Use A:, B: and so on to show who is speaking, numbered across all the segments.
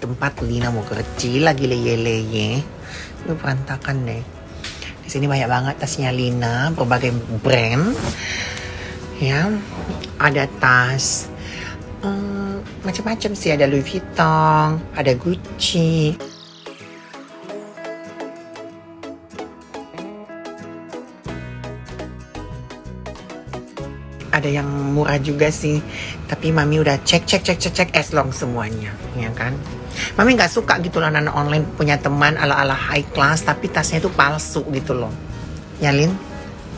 A: tempat Lina mau kecil lagi leye-leye. Itu berantakan deh. Di sini banyak banget tasnya Lina, berbagai brand. Ya, ada tas hmm, macam-macam sih. Ada Louis Vuitton, ada Gucci. ada yang murah juga sih tapi mami udah cek cek cek cek cek as long semuanya ya kan mami nggak suka gitu loh anak online punya teman ala ala high class tapi tasnya itu palsu gitu loh. Ya Lin?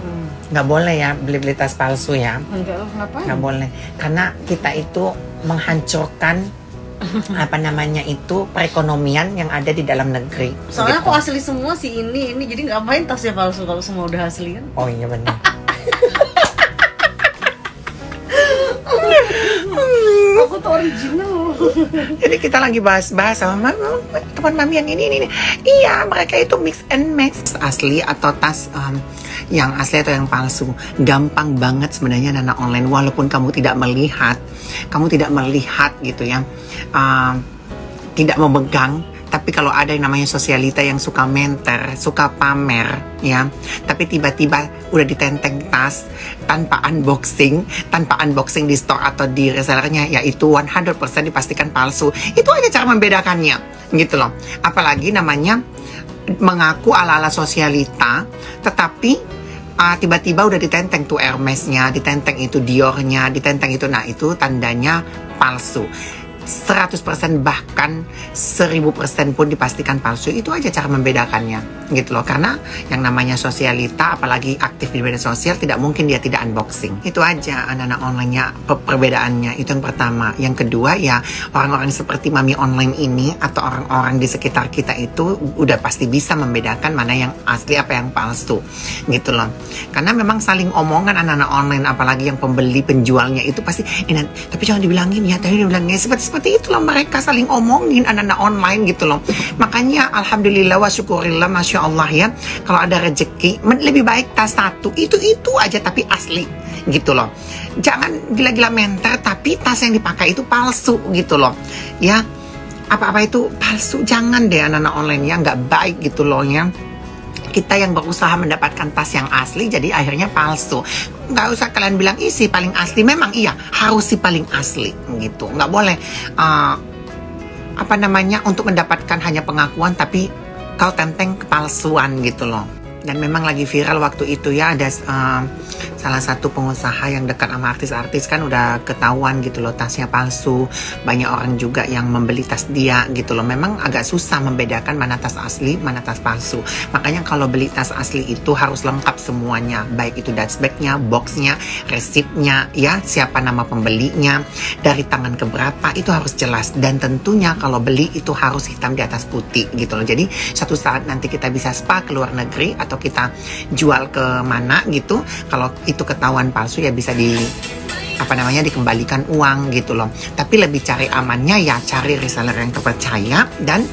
B: Hmm.
A: nggak boleh ya beli beli tas palsu ya.
B: Enggak
A: nggak boleh. Karena kita itu menghancurkan apa namanya itu perekonomian yang ada di dalam negeri.
B: Soalnya
A: Gitu.
B: aku asli semua sih ini, ini. Jadi ngapain tasnya palsu kalau semua udah asli kan?
A: oh iya benar
B: Original.
A: Jadi kita lagi bahas-bahas sama mama, teman mami yang ini, ini ini. Iya, mereka itu mix and match asli atau tas um, yang asli atau yang palsu. Gampang banget sebenarnya nana online walaupun kamu tidak melihat, kamu tidak melihat gitu ya. Um, tidak memegang tapi kalau ada yang namanya sosialita yang suka menter, suka pamer, ya, tapi tiba-tiba udah ditenteng tas tanpa unboxing, tanpa unboxing di store atau di resellernya, yaitu 100% dipastikan palsu. Itu aja cara membedakannya, gitu loh. Apalagi namanya mengaku ala-ala sosialita, tetapi ah, tiba-tiba udah ditenteng tuh Hermesnya, ditenteng itu Diornya, ditenteng itu, nah itu tandanya palsu. 100% bahkan 1000% pun dipastikan palsu. Itu aja cara membedakannya gitu loh. Karena yang namanya sosialita apalagi aktif di media sosial tidak mungkin dia tidak unboxing. Itu aja anak-anak online-nya per- perbedaannya. Itu yang pertama. Yang kedua ya orang-orang seperti mami online ini atau orang-orang di sekitar kita itu udah pasti bisa membedakan mana yang asli apa yang palsu gitu loh. Karena memang saling omongan anak-anak online apalagi yang pembeli penjualnya itu pasti "Eh, tapi jangan dibilangin ya tapi dibilangin seperti seperti itulah mereka saling omongin anak-anak online gitu loh. Makanya alhamdulillah wa syukurillah masya Allah ya. Kalau ada rezeki lebih baik tas satu. Itu itu aja tapi asli gitu loh. Jangan gila-gila menter tapi tas yang dipakai itu palsu gitu loh. Ya apa-apa itu palsu. Jangan deh anak-anak online ya. Nggak baik gitu loh ya kita yang berusaha mendapatkan tas yang asli jadi akhirnya palsu. Nggak usah kalian bilang isi paling asli. Memang iya harus si paling asli gitu. Nggak boleh uh, apa namanya untuk mendapatkan hanya pengakuan tapi kau tenteng kepalsuan gitu loh. Dan memang lagi viral waktu itu ya ada uh, salah satu pengusaha yang dekat sama artis-artis kan udah ketahuan gitu loh tasnya palsu. Banyak orang juga yang membeli tas dia gitu loh. Memang agak susah membedakan mana tas asli mana tas palsu. Makanya kalau beli tas asli itu harus lengkap semuanya. Baik itu dust bagnya boxnya resipnya ya siapa nama pembelinya dari tangan ke berapa itu harus jelas. Dan tentunya kalau beli itu harus hitam di atas putih gitu loh. Jadi satu saat nanti kita bisa spa ke luar negeri atau kita jual ke mana gitu kalau itu ketahuan palsu ya bisa di apa namanya dikembalikan uang gitu loh. Tapi lebih cari amannya ya cari reseller yang terpercaya dan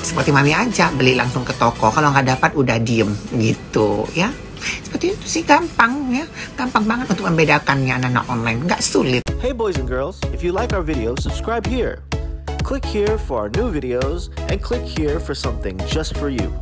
A: seperti mami aja beli langsung ke toko. Kalau nggak dapat udah diem gitu ya. Seperti itu sih gampang ya. Gampang banget untuk membedakannya anak-anak online. Nggak sulit.
C: Hey boys and girls, if you like our video, subscribe here. Click here for our new videos and click here for something just for you.